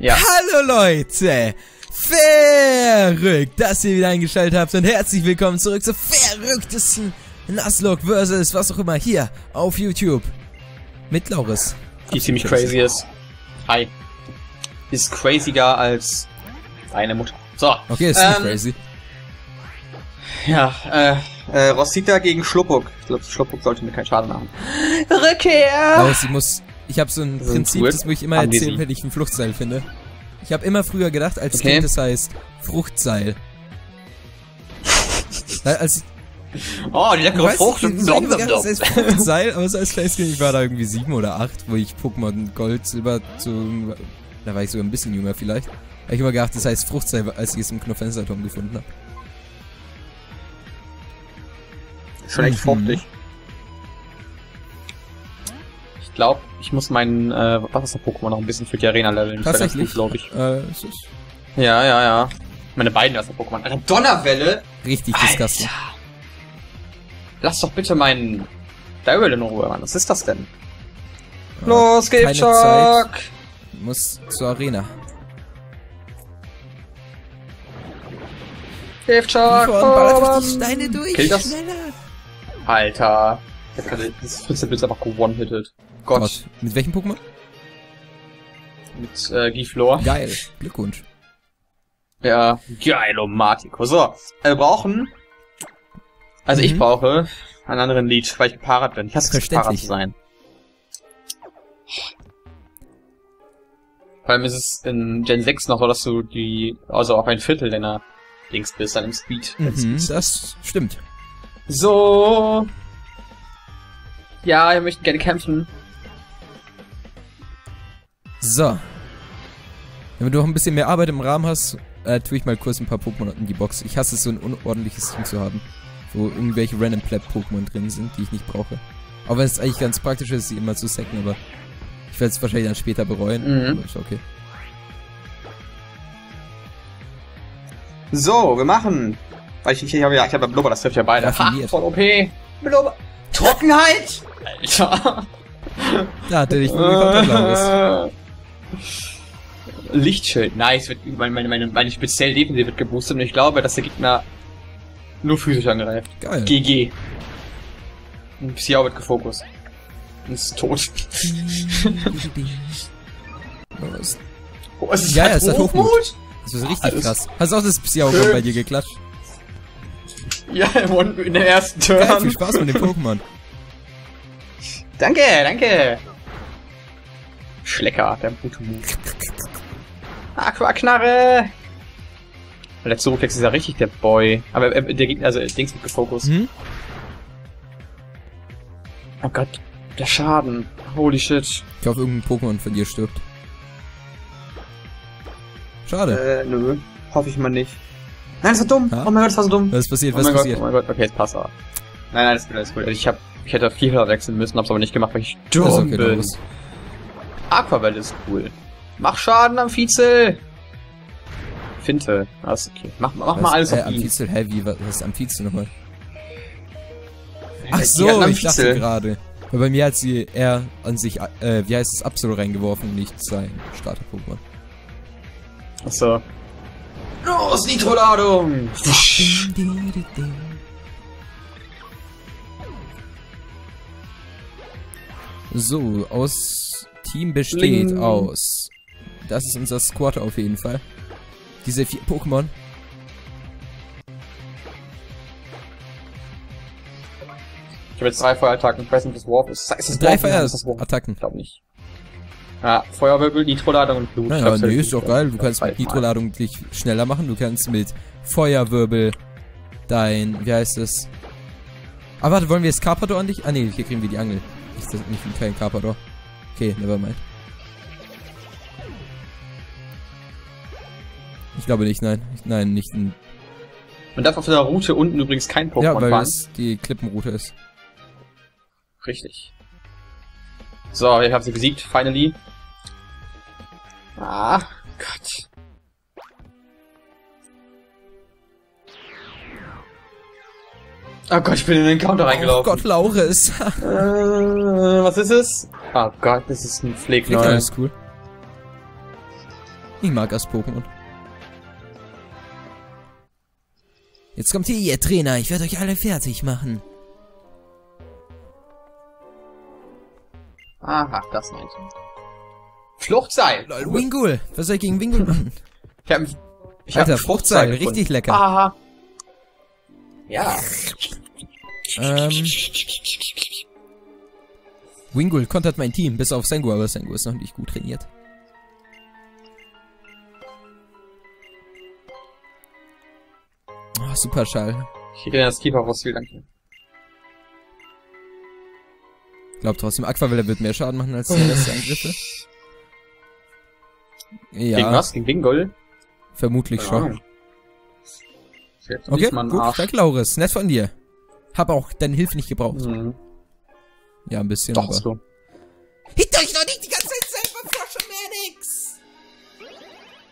Ja. Hallo Leute! Verrückt, dass ihr wieder eingeschaltet habt und herzlich willkommen zurück zur verrücktesten Nuzlocke versus was auch immer hier auf YouTube. Mit Lauris. Die ziemlich crazy ist. Hi. Ist craziger als deine Mutter. So. Okay, ist nicht ähm, crazy. Ja, äh, äh, Rosita gegen Schluppuk. Ich glaube, Schluppuk sollte mir keinen Schaden machen. Rückkehr! Lauris, ich muss, ich habe so ein ist Prinzip, weird. das muss ich immer erzählen, wenn ich ein Fluchtseil finde. Ich habe immer früher gedacht, als Okay. Kind, das heißt Fruchtseil. Als Oh, die Ich leckere Frucht. wieso ich gedacht, das heißt Fruchtseil, aber so als kleines Kind, ich war da irgendwie sieben oder acht, wo ich Pokémon Gold, Silber zu, da war ich sogar ein bisschen jünger vielleicht. Hab ich immer gedacht, das heißt Fruchtseil, als ich es im Knuffenserturm gefunden habe. Schon echt Mhm. fruchtig. Glaube, ich muss meinen äh, Wasser-Pokémon noch ein bisschen für die Arena leveln. Tatsächlich, glaube ich. Äh, es ist Ja, ja, ja. Meine beiden Wasser-Pokémon. Alter, Donnerwelle! richtig disgusting. Lass doch bitte meinen Daryl in Ruhe, Mann. Was ist das denn? Äh, Los! Zeit. Muss zur Arena. Ballert Oh, Steine durch, Kill das? schneller. Alter. Das Fritzelblitz einfach gewone-hitted. Gott. Gott. Mit welchem Pokémon? Mit äh, Giflor. Geil. Glückwunsch. Ja, Geilomatico. So, äh, wir brauchen... Also ich Mhm. brauche einen anderen Lied, weil ich gepaart bin. Ich hasse es, Verständlich. zu sein. Vor allem ist es in Gen 6 noch so, dass du die, also auf ein Viertel deiner Dings bist, deinem Speed. Mhm, das stimmt. So. Ja, wir möchten gerne kämpfen. So. Wenn du noch ein bisschen mehr Arbeit im Rahmen hast, äh, tue ich mal kurz ein paar Pokémon in die Box. Ich hasse es, so ein unordentliches Team zu haben. Wo irgendwelche random Pleb-Pokémon drin sind, die ich nicht brauche. Auch wenn es eigentlich ganz praktisch ist, sie immer zu sacken, aber ich werde es wahrscheinlich dann später bereuen. Mhm. Aber ist okay. So, wir machen. Weil ich, ich habe ja, ich habe ja Blubber, das trifft ja beide. Raffiniert. voll OP. Blubber. Trockenheit! Alter. Da hat er dich nur. Äh, Lichtschild, nice. Meine, meine, meine, meine spezielle Defensive wird geboostet und ich glaube, dass der Gegner nur physisch angreift. Geil. GG. Und Xiao wird gefokust. Und ist tot. Los. Oh, es ist Ja, ja, es hat Hochmut. Das ist richtig Alles krass. Hast du auch das schön. bei dir geklatscht? Ja, in der ersten Geil, Turn. viel Spaß mit dem Pokémon. Danke, danke. Schlecker, der Butumu. Aquaknarre. Der Zuruflex ist ja richtig der Boy. Aber äh, der Gegner, also äh, Dings wird gefokust. Hm? Oh Gott, der Schaden. Holy shit. Ich hoffe, irgendein Pokémon von dir stirbt. Schade. Äh, nö. Hoffe ich mal nicht. Nein, das war dumm. Ha? Oh mein Gott, das war so dumm. Was ist passiert? Oh Was mein ist Gott, passiert? oh mein Gott. Okay, jetzt passt er. Nein, nein, das ist gut, das ist gut. Also ich hab, ich hätte viel höher wechseln müssen, hab's aber nicht gemacht, weil ich dumm Das ist okay, bin. Lauris. Aquavelle ist cool. Mach Schaden am Vizel. Finte. Ah, ist okay. Mach, mach mal Was? alles äh, auf ihn. Amphizel, hä, wie, was ist Amphizel nochmal? Ach so, ich dachte gerade. Weil bei mir hat sie eher an sich, äh, wie heißt es, Absol reingeworfen, nicht sein Starter-Pokémon. Achso. Los, Nitroladung! So, aus Team besteht Bling. aus. Das ist unser Squad auf jeden Fall. Diese vier Pokémon. Ich habe jetzt drei Feuerattacken. Ob das Warp ist. Das Drei ist das Warp? Feuerattacken. Ich glaube nicht. Ja, Feuerwirbel, Nitroladung und Blut. Aber glaub, das ist doch geil. Du kannst mit. Nitroladung dich schneller machen. Du kannst mit Feuerwirbel dein, wie heißt es? Ah, warte, wollen wir jetzt Carpador an dich? Ah, nee, hier kriegen wir die Angel. Ich das nicht kein Carpador. Okay, nevermind. Ich glaube nicht, nein. Ich- Nein, nicht ein, Man darf auf der Route unten übrigens kein Pokémon Ja, weil fahren. es die Klippenroute ist. Richtig. So, ich habe sie besiegt, finally. Ah, Gott. Oh Gott, ich bin in den Counter Oh reingelaufen. Gott, Laures. Äh, was ist es? Oh Gott, das ist ein Flicker Flickneu. ist cool. Ich mag das Pokémon. Jetzt kommt hier ihr Trainer. Ich werde euch alle fertig machen. Aha, das ich. Fluchtseil. Lol, Wingul. Was soll ich gegen Wingul machen? Ich hab, ich hab Alter, ein Fruchtseil. Richtig lecker. Aha. Ja. Ähm. Wingul kontert mein Team, bis auf Sengu, aber Sengu ist noch nicht gut trainiert. Oh, super Schall. Ich kriege das Keeper Fossil, danke. Glaub trotzdem, Aquavella wird mehr Schaden machen als die erste Angriffe. Ja, Gegen was? Gegen Wingol? vermutlich Keine schon. Jetzt Okay, gut, Arsch. danke Lauris. Nett von dir. Hab auch deine Hilfe nicht gebraucht. Mhm. Ja, ein bisschen, Doch, aber... du. Hit euch doch nicht die ganze Zeit selber,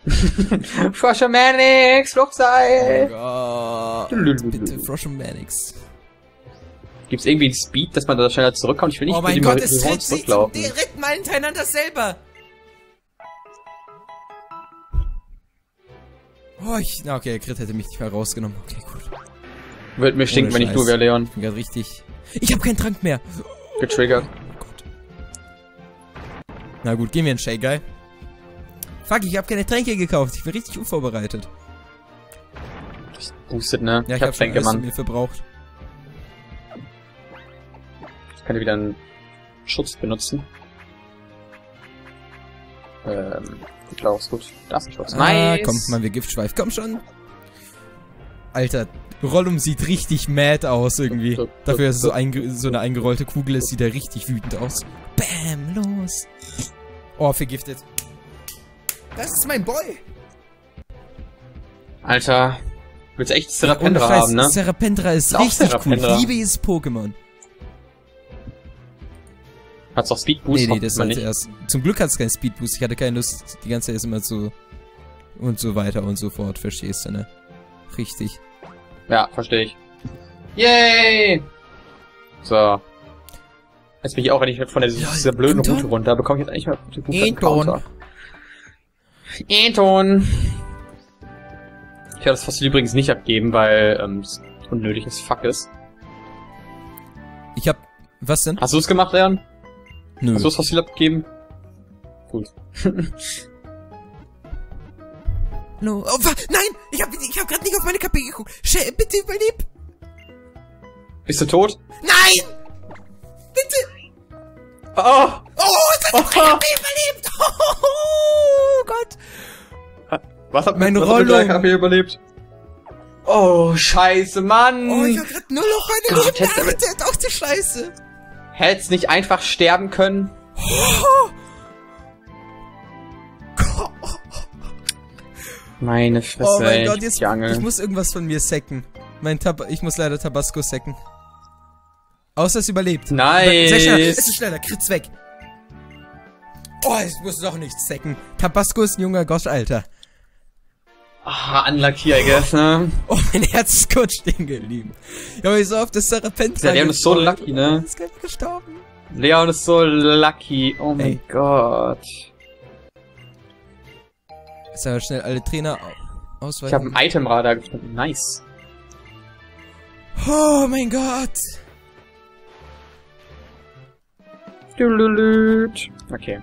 Froschomanix! Froschomanix, Fluchtseil! Oh Bitte, Froschomanix. Gibt's irgendwie einen Speed, dass man da schneller zurückkommt? Ich will nicht Oh mein Gott, es tritt sich zurücklaufen. direkt mal hintereinander selber. Oh, ich, na okay, der Crit hätte mich nicht mehr rausgenommen. Okay, gut. Wird mir stinken, wenn ich du wäre, Leon. Ich bin gerade richtig... Ich habe keinen Trank mehr. Getriggert. Oh Gott. Na gut, gehen wir in Shay Guy. Fuck, ich habe keine Tränke gekauft. Ich bin richtig unvorbereitet. Boostet, ne? Ja, ich, ich hab Tränke, Mann. mir verbraucht. Ich kann wieder einen Schutz benutzen. Ähm, ich glaube, ist gut. Da ist ein Schutz. Ah, komm, machen wir Giftschweif. Komm schon. Alter, Rollum sieht richtig mad aus irgendwie. Dafür, dass es so, so eine eingerollte Kugel ist, sieht er richtig wütend aus. Bam, los. Oh, vergiftet. Das ist mein Boy. Alter, willst echt Serapendra Scheiß, haben, ne? Serapendra ist Ist richtig Serapendra. cool. Ich liebe dieses Pokémon. Hat's auch Speed Boost? Nee, nee, das hatte erst. Zum Glück hat es keinen Speed Boost. Ich hatte keine Lust, die ganze Zeit immer so und so weiter und so fort, verstehst du, ne? Richtig. Ja, verstehe ich. Yay! So. Jetzt bin ich auch endlich von der, Ja, dieser blöden Anton? Route runter. Bekomme ich jetzt eigentlich mal den guten Anton. Ich werde das Fossil übrigens nicht abgeben, weil ähm, es unnötiges Fuck ist. Ich hab. Was denn? Hast du es gemacht, Leon? Nö. Hast du das Fossil abgegeben? Gut. No. Oh, wa- nein! Ich hab, ich hab grad nicht auf meine KP geguckt. Sch bitte überleb! Bist du tot? Nein! Bitte! Oh! Oh, es hat Oh. meine KP überlebt! Oh, Gott! Was hat Mein was hat Rollo. der KP überlebt? Oh, scheiße, Mann! Oh, ich hab grad null auf meine Gott, Leben geachtet. Auch die Scheiße. Hättest nicht einfach sterben können? Oh. Meine Fresse, Oh mein ey, Gott, jetzt, ich muss irgendwas von mir sacken. Mein Tab ich muss leider Tabasco sacken. Außer es überlebt. Nice. Sehr schnell, es ist schneller, Kritz weg. Oh, ich muss doch nicht sacken. Tabasco ist ein junger Gosch, Alter. Ah, unlucky, I guess, ne? Oh, mein Herz ist kurz stehen geblieben. Ich hab mich so auf das Serpentra Ja, Leon ist so lucky, ne? Ist gleich gestorben. Leon ist so lucky. Oh mein. Gott. Jetzt aber schnell alle Trainer au- Ich ausweichen. habe ein Itemradar gefunden. Nice. Oh mein Gott. Okay.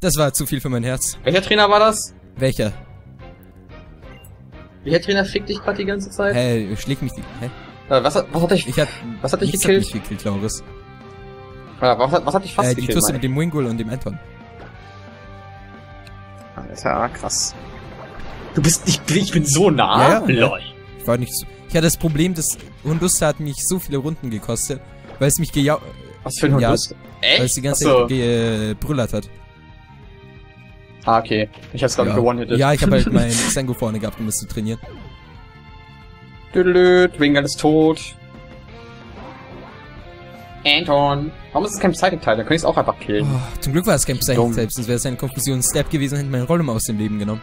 Das war zu viel für mein Herz. Welcher Trainer war das? Welcher? Welcher Trainer fickt dich gerade die ganze Zeit? Hä, schlägt mich die... Hä? Äh, was, hat, was hat dich, Ich hat... was hat dich gekillt? Hat mich gekillt, Lauris. Äh, was, hat, was hat dich fast Äh, die gekillt? Tusse meine mit dem Wingul und dem Anton. Alter, krass. Du bist, ich, bin- ich bin so nah. Ja, ja. Ich war nicht so... Ich hatte das Problem, dass Hunduster hat mich so viele Runden gekostet, weil es mich gejau... Was für ein Hund Ja? Echt? Weil es die ganze Achso. Zeit gebrüllert hat. Ah, okay. Ich hab's gerade ja. gewonnen-hitted. ja, ich habe halt meinen Sengo vorne gehabt, um das zu trainieren. Dülülüt, Wingal ist tot. Anton. Warum ist es kein Psychic-Teil? Dann könnte ich es auch einfach killen. Oh, zum Glück war es kein Psychic Dumm. selbst, sonst wäre es eine Konfusion Step gewesen und hätte meinen Rollum aus dem Leben genommen.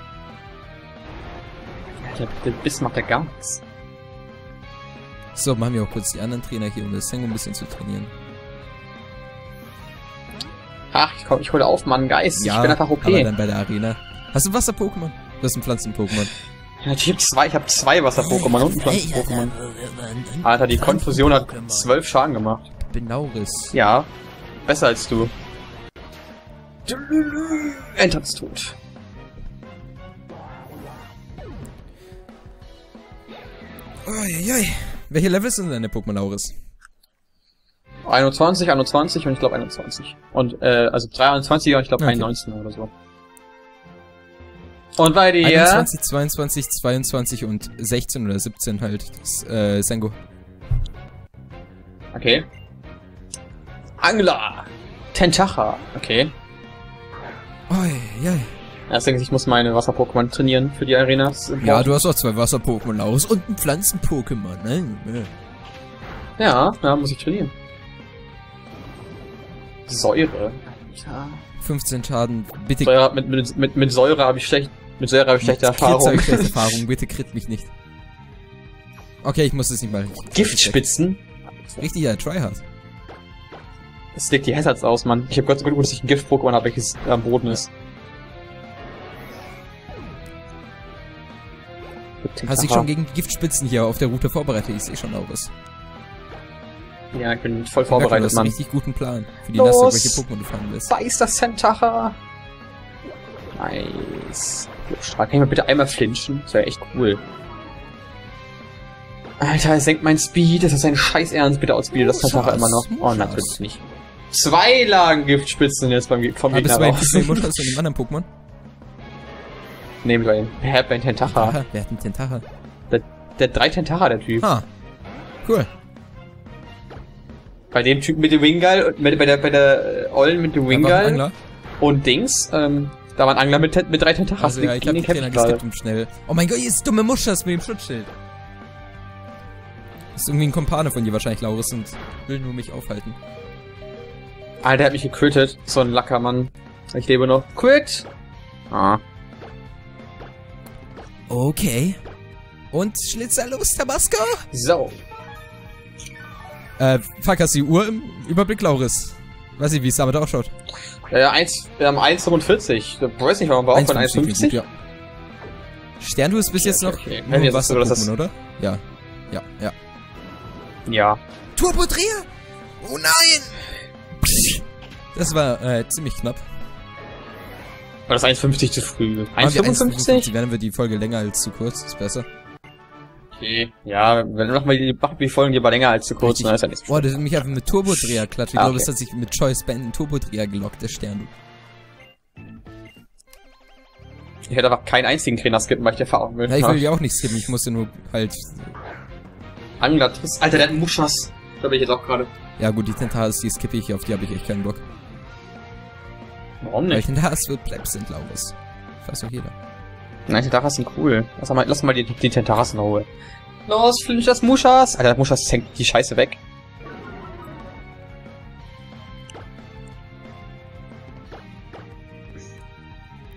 Der, der Biss macht ja gar nichts. So, machen wir auch kurz die anderen Trainer hier, um das Sengo ein bisschen zu trainieren. Ach, ich, komm, ich hole auf, Mann, Geist. ich bin einfach OP. aber dann bei der Arena. Hast du Wasser-Pokémon? Du hast ein Pflanzen-Pokémon. Ja, ich hab zwei, ich hab zwei Wasser-Pokémon und ein Pflanzen-Pokémon. Alter, die Konfusion hat zwölf Schaden gemacht. Benauris. Ja, besser als du. Enter ist tot. Uiuiui. Welche Level sind deine Pokémon Auris? 21, 21 und ich glaube 21. Und, äh, also 23 und ich glaube Okay. 19 oder so. Und bei dir? 21, 22, 22 und 16 oder 17 halt. Das, äh, Sengo. Okay. Angler. Tentacha. Okay. Uiuiui. Erst denke ich, ich muss meine Wasser-Pokémon trainieren für die Arenas. Ja, du hast auch zwei Wasser-Pokémon Auris und ein Pflanzen-Pokémon, ne? Ja, ja, muss ich trainieren. Säure. Ja. 15 Schaden. Bitte Säure mit, mit, mit, mit Säure habe ich schlecht. Mit Säure habe ich schlechte Erfahrung. ich schlechte Erfahrung. Bitte crit mich nicht. Okay, ich muss es nicht mal. Giftspitzen. Richtig, ja, Tryhard. Das legt die Hazards aus, Mann. Ich habe Gott so gut, dass ich ein Gift-Pokémon habe, welches am Boden ist. Hast dich schon gegen Giftspitzen hier auf der Route vorbereitet? Ich sehe schon Auris. Ja, ich bin voll Du vorbereitet, hast einen Mann. richtig guten Plan für die Los! Nasse, welche Pokémon du fangen willst. Beiß das Tentacha. Nice. Kann ich mal bitte einmal flinchen? Das wäre echt cool. Alter, er senkt mein Speed. Das ist ein scheiß Ernst. Bitte outspeede das Muschas, Tentacha immer noch. Oh, natürlich nicht. Zwei Lagen Giftspitzen jetzt beim, vom Ah, bist Gegner du bei raus. den Muschas und dem anderen Pokémon? Nehmen wir ihn. Wer hat einen Tentacha? Aha, wer hat einen Tentacha? Der hat drei Tentacha, der Typ. Ah, cool. Bei dem Typen mit dem mit, bei der, bei der äh, Ollen mit dem Angler. und Dings, ähm, da war ein Angler mit, mit drei Tentachas. Also ja, ich hab den Trainer geskippt und schnell. Oh mein Gott, ihr ist dumme Muschas mit dem Schutzschild. Das ist irgendwie ein Kumpane von dir wahrscheinlich, Laurus, und will nur mich aufhalten. Alter, der hat mich gequittet. So ein Lackermann. Ich lebe noch. Quit! Ah. Okay. Und Schlitzer los, Tabasco? So. Äh, fuck, hast du die Uhr im Überblick, Lauris? Weiß nicht, wie es damit ausschaut. Äh, 1, wir haben 1,45. Ich weiß nicht, warum wir auch von 1,50 klingt 1,50? gut, ja. Sterndu ist bis jetzt noch okay. nur Ja, jetzt ist so, Wasser-Pokémon, oder? Ja. Ja, ja. Ja. Turbodreher! Oh nein! Das war äh, ziemlich knapp. War das 1,50 zu früh? Aber wir 1,55? Werden wir die Folge länger als zu kurz, ist besser. Okay. Ja, wenn machen wir die, machen wir die Folgen lieber länger als zu kurz, dann ist ja nichts. Boah, der hat mich einfach mit Turbodreher klatscht. Ich Ah, glaube, okay. das hat sich mit Choice Band einen Turbodreher gelockt, der Stern. Ich hätte einfach keinen einzigen Trainer skippen, weil ich die Erfahrung will. Ja, ich will ja auch nicht skippen, ich musste nur halt... Anglertriss. Alter, der hat Muschas. Da bin ich jetzt auch gerade. Ja gut, die Tentars, die skippe ich, auf die habe ich echt keinen Bock. Warum Weil nicht? Tentars wird Plebs sind, Laurus. Weiß doch jeder. Nein, Tentaras sind cool. Lass mal, lass mal die, die Tentaras in Ruhe. Los, flinch das Muschas. Alter, Muschas hängt die Scheiße weg.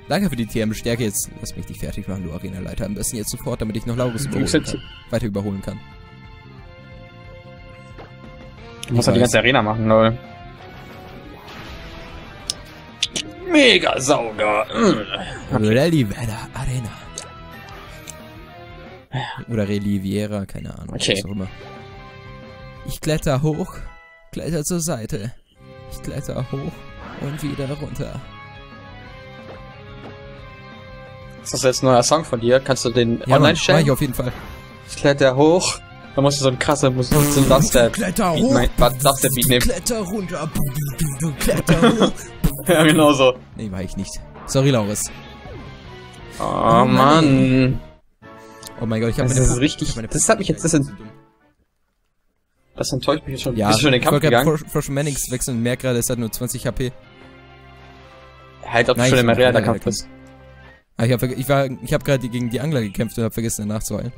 Danke für die TM-Stärke, jetzt lass mich dich fertig machen, du Arena-Leiter. Am besten jetzt sofort, damit ich noch Laurus überholen kann. Weiter überholen kann. Du musst halt die ganze Arena machen, lol. Mega Sauger. Mm. Reliviera Arena. Oder Reliviera, keine Ahnung. Okay. Was auch immer. Ich kletter hoch, kletter zur Seite. Ich kletter hoch und wieder runter. Ist das jetzt ein neuer Song von dir? Kannst du den Ja, online mach stellen? ich auf jeden Fall. Ich kletter hoch. Da musst du so ein krasser Musik, so ein Dubstep. kletter Beat, mein, Dubstep Beat nehmen. kletter runter, kletter hoch. Ja, genau so. nee, war ich nicht. Sorry, Laurus. Oh, Mann. Mann. Oh mein Gott, ich habe Das meine ist Pu- richtig- ich hab das hat mich jetzt- das Das enttäuscht mich jetzt schon. Ja, Bist du schon in den ich Kampf wollte gegangen? gerade Frosh Mannings wechseln und merke gerade, es hat nur 20 HP. Halt, ob du Nein, schon ich im bin Arena in Kampf der bist. Ah, ich habe ich war, ich hab gerade gegen die Angler gekämpft und habe vergessen, danach zu heilen.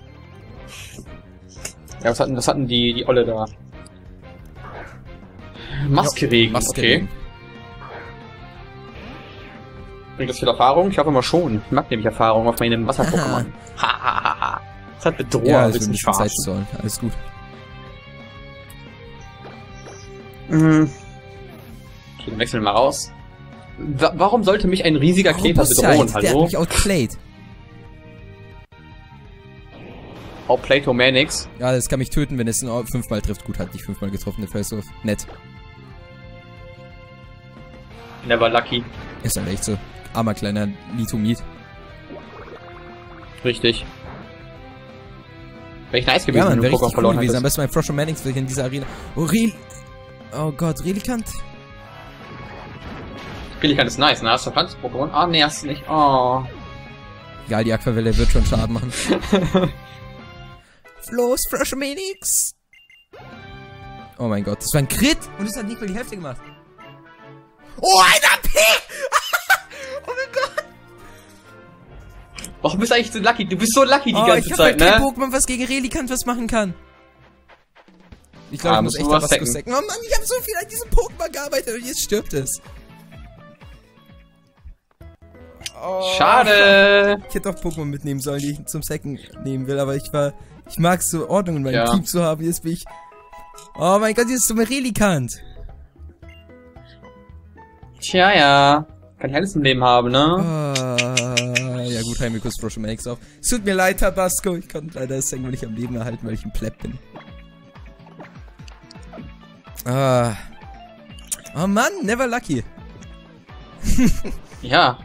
Ja, was hatten, was hatten die, die Olle da? Maskeregen, Maske okay. Bringt das viel Erfahrung? Ich hoffe mal schon. Ich mag nämlich Erfahrung auf meinem. Wasser-Pokémon. Hahaha. Das hat Bedroher, Ja, wird du ein nicht bisschen Zeit sollen. Alles gut. Mhm. Okay, dann wechseln wir mal raus. Wa warum sollte mich ein riesiger Kleber Robustheit, bedrohen? Der hat Hallo? mich outplayed. Oh, Platomanix. Ja, das kann mich töten, wenn es fünfmal trifft. Gut, hat nicht fünfmal getroffen, der Face-Off. Nett. Never lucky. Ist halt echt so. Armer kleiner Litomid. Richtig. Wäre ich nice Ja, gewesen, man, wenn du wäre Pokémon richtig cool verloren gewesen. Am besten bei Frosh und Mannix wäre ich in dieser Arena. Oh, Rel... Oh Gott, Relikant? Pelikan ist nice, ne? Hast du Pflanzen Pokémon? Ah, nee, hast du nicht. Oh. Egal, die Aquavelle wird schon Schaden machen. Los, Frosh und Mannix! Oh mein Gott, das war ein Crit! Und es hat nicht mal die Hälfte gemacht. Oh, ein AP! Warum bist du eigentlich so lucky? Du bist so lucky die Oh, ganze ich hab Zeit, halt kein ne? Pokémon, was gegen Relikant was machen kann. Ich glaube, Ah, ich muss echt was Tabasco sacken. sacken. Oh Mann, ich habe so viel an diesem Pokémon gearbeitet und jetzt stirbt es. Oh, Schade. Ich hätte auch Pokémon mitnehmen sollen, die ich zum Sacken nehmen will, aber ich war. Ich mag so Ordnung in meinem Ja. Team zu haben. Jetzt bin ich. Oh mein Gott, dieses dumme Relikant. Tja, ja. Kann ich alles im Leben haben, ne? Ah, ja gut, Heimikus Frosch und Manix auf. Es tut mir leid, Tabasco. Ich konnte leider das Sacken nicht am Leben erhalten, weil ich ein Pleb bin. Ah. Oh Mann, never lucky. Ja.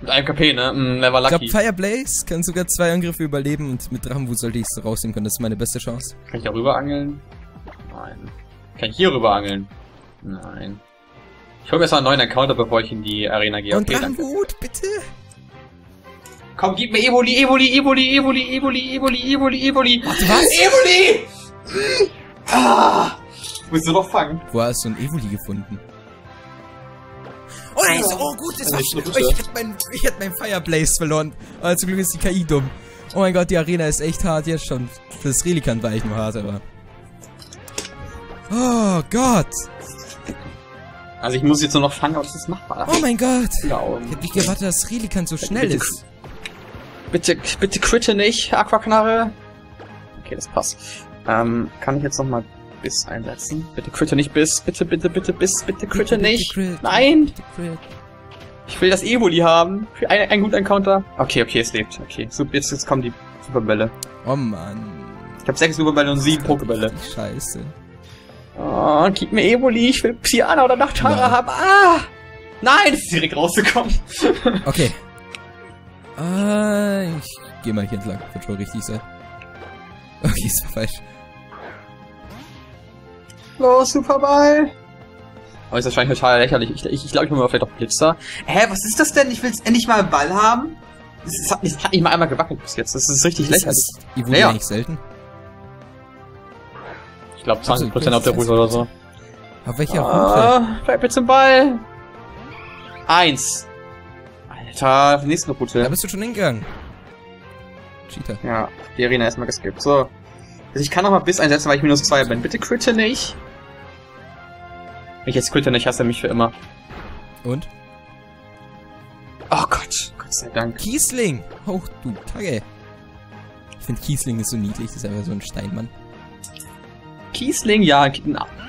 Mit einem KP, ne? Mm, never Ich lucky. glaube, Fireblaze kann sogar zwei Angriffe überleben und mit Drachenwut sollte ich es rausnehmen können. Das ist meine beste Chance. Kann ich da rüber angeln? Nein. Kann ich hier rüber angeln? Nein. Ich hol mir erstmal einen neuen Encounter, bevor ich in die Arena gehe. und Okay. Drachenwut, bitte. Komm, gib mir Evoli, Evoli, Evoli, Evoli, Evoli, Evoli, Evoli, Evoli. Warte, was? Evoli! Ah! Willst du noch fangen? Wo hast du ein Evoli gefunden? Oh, nice. oh gut, das war Also. Ich hätte mein, ich hätte mein Fireblaze verloren. Aber zum Glück ist die KI dumm. Oh mein Gott, die Arena ist echt hart jetzt schon. Das Relikant war echt nur hart, aber... Oh Gott. Also ich muss jetzt nur noch fangen, aber das ist machbar. Oh mein Gott. Genau. Ich hab nicht gewartet, dass Relikant so schnell ist. Bitte, bitte critte nicht, Aquaknarre. Okay, das passt. Ähm, kann ich jetzt noch mal Biss einsetzen? Bitte critte nicht Biss. Bitte, bitte, bitte Biss. Bitte critte nicht. crit. Nein! Crit. Ich will das Evoli haben. Für einen, einen guten Encounter. Okay, okay, es lebt. Okay, super, jetzt, jetzt kommen die Superbälle. Oh Mann. Ich habe sechs Superbälle und sieben Pokebälle. Scheiße. Oh, gib mir Evoli. Ich will Psyana oder Nachtara Nein. haben. Ah! Nein, es ist direkt rausgekommen. Okay. Ah, ich geh mal hier entlang. Wird schon richtig sein. Okay, ist falsch. Los, Superball! Aber ist wahrscheinlich total lächerlich. Ich glaube, ich, ich, glaub, ich hole mir vielleicht auch Blitzer. Hä, was ist das denn? Ich will endlich mal einen Ball haben? Es hat, nicht- es hat nicht mal einmal gewackelt bis jetzt. Das ist richtig Das lächerlich. ist Evoli Ja. eigentlich selten. Ich glaube Ach so, 20% auf der Route oder so. Auf welcher Route? Ah, bleib jetzt im Ball. Eins. Alter, nächste Da Route. bist du schon hingegangen. Cheater. Ja, die Arena erstmal geskippt. So. Also ich kann noch mal Biss einsetzen, weil ich minus zwei bin. Bitte critte nicht. Wenn ich jetzt critte nicht, hasst er mich für immer. Und? Oh Gott. Gott sei Dank. Kiesling! Oh, du Kacke. Ich finde Kiesling ist so niedlich, das ist einfach so ein Steinmann. Kiesling, ja,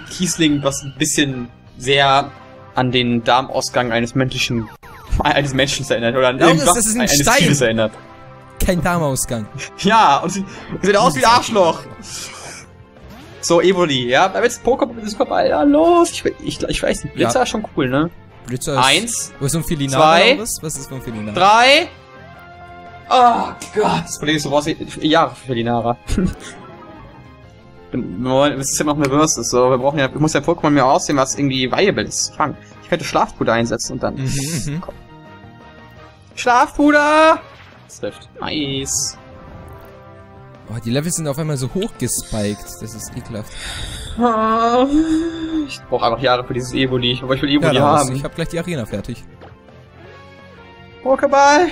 Kiesling, was ein bisschen sehr an den Darmausgang eines menschlichen, eines Menschen erinnert, oder an irgendwas ist ein eines Stein. Tieres erinnert. Kein Darmausgang. Ja, und sie sieht aus wie ein Arschloch. So, Evoli, ja, da wird's Pokémon mit Superball, ja, los. Ich, ich, ich weiß nicht, Blitzer Ja. ist schon cool, ne? Blitzer ist... Eins, Was ist ein Felinara? zwei, Was Was ist ein Felinara? drei. Oh Gott. Das Problem ist, du brauchst Jahre für die Nara. Es ist ja noch Reverse, so, wir brauchen ja, muss ja Pokémon mir aussehen, was irgendwie viable ist. Fang. Ich könnte Schlafpuder einsetzen und dann. Mhm, mhm. Schlafpuder! Das trifft. Nice. Oh, die Levels sind auf einmal so hoch gespiked. Das ist ekelhaft. Ah, Ich brauche einfach Jahre für dieses Evoli, aber ich will Evoli Laurens, haben. ich hab gleich die Arena fertig. Pokéball!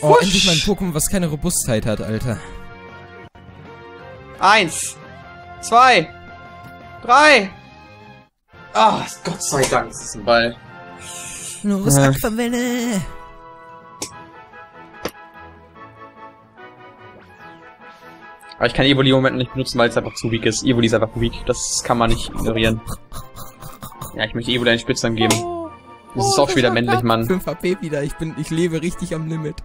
Oh, Wusch. endlich mal ein Pokémon, was keine Robustheit hat, Alter. Eins, zwei, drei. Ah, Gott sei Dank, das ist ein Ball. Los, Äh. Aquavelle! Aber ich kann Evoli im Moment nicht benutzen, weil es einfach zu weak ist. Evoli ist einfach weak. Das kann man nicht ignorieren. Ja, ich möchte Evo deinen Spitznamen geben. Das ist auch schon wieder männlich, Mann. 5 HP wieder. Ich bin, ich lebe richtig am Limit.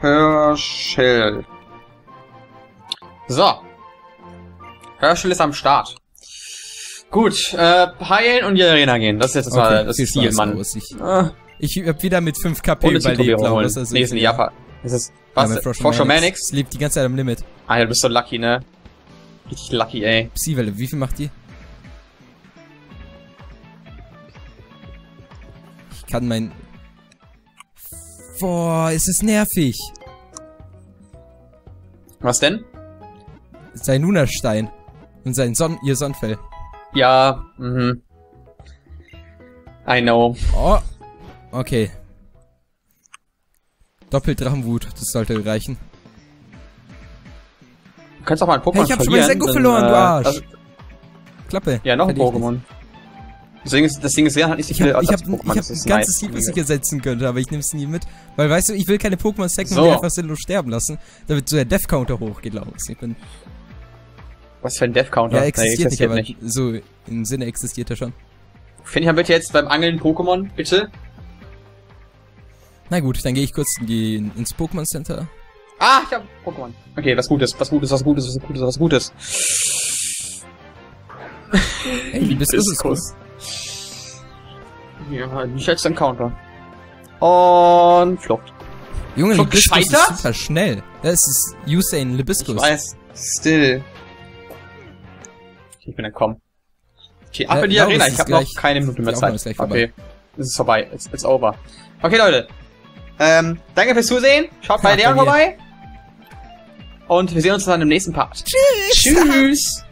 Herschel. So. Herschel ist am Start. Gut, äh, heilen und in die Arena gehen. Das ist jetzt das, mal das Ziel, Mann. aus. Ich, Ah, ich hab wieder mit 5 KP und überlebt, glaube ich. Also nee, ist in Japan. Das ist, was? Ja, Froshomanix? Lebt die ganze Zeit am Limit. Ah, ja, du bist so lucky, ne? Richtig lucky, ey. Psywelle, wie viel macht die? Ich kann mein... Boah, ist es nervig. Was denn? Sein Lunastein. Und sein Son ihr Sonnenfell. Ja, mhm. I know. Oh. Okay. Doppeldrachenwut, das sollte reichen. Du kannst auch mal ein Pokémon Hey, ich hab schon mal verlieren. Senko verloren, du äh, Arsch. das- Klappe. ja, noch ein. Pokémon. Deswegen ist, das Ding ist, Leon hat nicht so Ich viele hab, ich hab, ein ganzes. Team, was ich ersetzen könnte, aber ich nehm's nie mit. Weil, weißt du, ich will keine Pokémon stacken und So. einfach sinnlos sterben lassen, damit so der Death-Counter hochgeht, glaube ich. ich bin, Was für ein Death-Counter? ja, Nee, existiert nicht, aber nicht. so im Sinne existiert er schon. Finde ich mal bitte jetzt beim Angeln Pokémon, bitte. Na gut, dann gehe ich kurz in die, ins Pokémon Center. Ah, ich hab Pokémon. Okay, was Gutes, was Gutes, was Gutes, was Gutes, was Gutes. Ey, wie bist du Diskus. Ja, nicht als Encounter. Und Flucht. Junge, Schon Libiscus ist super schnell. Das ist Usain Ich Libiscus. weiß. Still. Okay, ich bin entkommen. Okay, ab Ja, in die Arena. Ich habe noch keine Minute mehr Zeit. okay. Es ist vorbei. It's, it's over. Okay, Leute. Ähm, danke fürs Zusehen. Schaut bei mir. vorbei. Und wir sehen uns dann im nächsten Part. Tschüss. Tschüss.